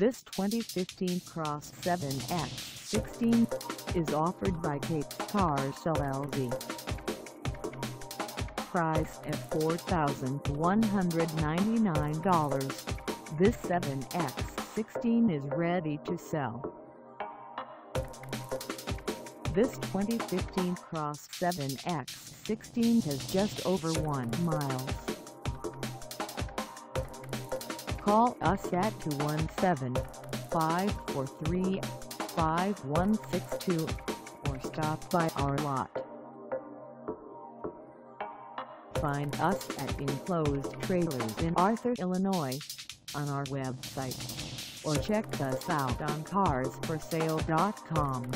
This 2015 Cross 7X16 is offered by Kate's Kars LLC. Price at $4,199, this 7X16 is ready to sell. This 2015 Cross 7X16 has just over 1 miles. Call us at 217-543-5162 or stop by our lot. Find us at Enclosed Trailers in Arthur, Illinois on our website or check us out on carsforsale.com.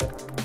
you